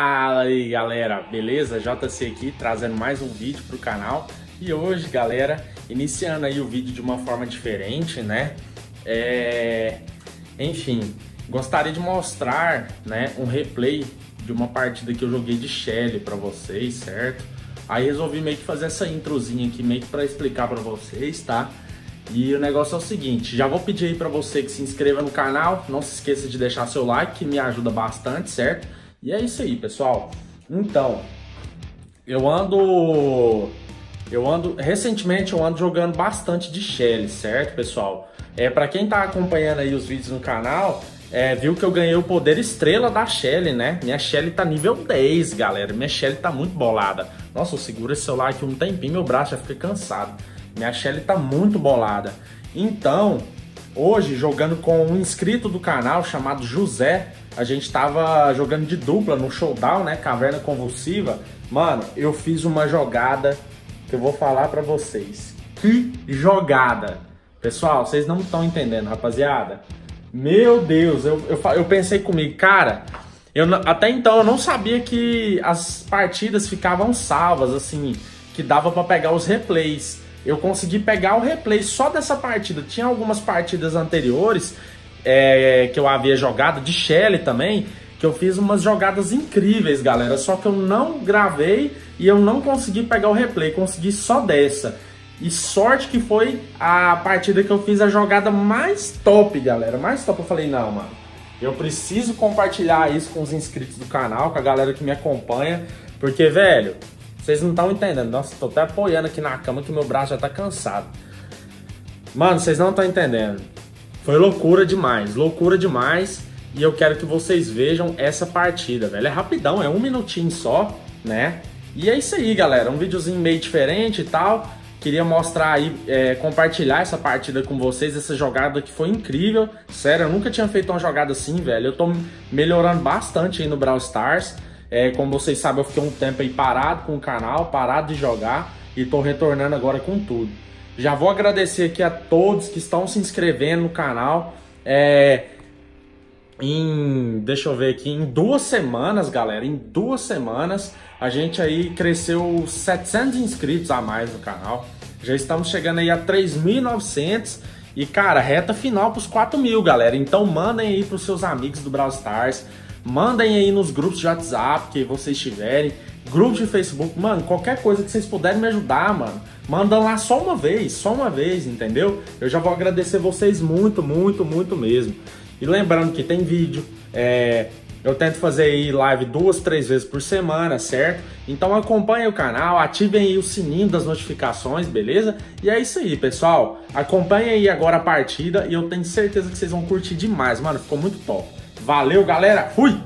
Fala aí galera, beleza? JC aqui trazendo mais um vídeo pro canal e hoje galera, iniciando aí o vídeo de uma forma diferente, né? É... Enfim, gostaria de mostrar né, um replay de uma partida que eu joguei de Shelly para vocês, certo? Aí resolvi meio que fazer essa introzinha aqui meio que para explicar para vocês, tá? E o negócio é o seguinte, já vou pedir aí para você que se inscreva no canal, não se esqueça de deixar seu like que me ajuda bastante, certo? E é isso aí, pessoal. Então, eu ando eu ando recentemente eu ando jogando bastante de Shelly, certo, pessoal? É para quem tá acompanhando aí os vídeos no canal, é, viu que eu ganhei o poder estrela da Shelly, né? Minha Shelly tá nível 10, galera. Minha Shelly tá muito bolada. Nossa, eu seguro esse celular aqui um tempinho, meu braço já fica cansado. Minha Shelly tá muito bolada. Então, hoje, jogando com um inscrito do canal chamado José, a gente tava jogando de dupla no showdown, né? Caverna Convulsiva. Mano, eu fiz uma jogada que eu vou falar para vocês. Que jogada! Pessoal, vocês não estão entendendo, rapaziada. Meu Deus, eu, eu, eu pensei comigo, cara, eu, até então eu não sabia que as partidas ficavam salvas, assim, que dava para pegar os replays. Eu consegui pegar o replay só dessa partida. Tinha algumas partidas anteriores é, que eu havia jogado, de Shelly também, que eu fiz umas jogadas incríveis, galera. Só que eu não gravei e eu não consegui pegar o replay, consegui só dessa. E sorte que foi a partida que eu fiz a jogada mais top, galera. Mais top. Eu falei, não, mano. Eu preciso compartilhar isso com os inscritos do canal, com a galera que me acompanha. Porque, velho, vocês não estão entendendo. Nossa, tô até apoiando aqui na cama que meu braço já tá cansado. Mano, vocês não estão entendendo. Foi loucura demais, loucura demais. E eu quero que vocês vejam essa partida, velho. É rapidão, é um minutinho só, né? E é isso aí, galera. Um videozinho meio diferente e tal. Queria mostrar aí, é, compartilhar essa partida com vocês, essa jogada que foi incrível. Sério, eu nunca tinha feito uma jogada assim, velho. Eu tô melhorando bastante aí no Brawl Stars. É, como vocês sabem, eu fiquei um tempo aí parado com o canal, parado de jogar. E tô retornando agora com tudo. Já vou agradecer aqui a todos que estão se inscrevendo no canal. É, em, deixa eu ver aqui, em duas semanas, galera, em duas semanas, a gente aí cresceu 700 inscritos a mais no canal. Já estamos chegando aí a 3.900 e, cara, reta final para os 4 mil, galera. Então mandem aí para os seus amigos do Brawl Stars, mandem aí nos grupos de WhatsApp que vocês tiverem grupo de Facebook, mano, qualquer coisa que vocês puderem me ajudar, mano, manda lá só uma vez, só uma vez, entendeu? Eu já vou agradecer vocês muito, muito, muito mesmo. E lembrando que tem vídeo, é, eu tento fazer aí live duas, três vezes por semana, certo? Então acompanhem o canal, ativem aí o sininho das notificações, beleza? E é isso aí, pessoal. Acompanhem aí agora a partida e eu tenho certeza que vocês vão curtir demais, mano. Ficou muito top. Valeu, galera. Fui!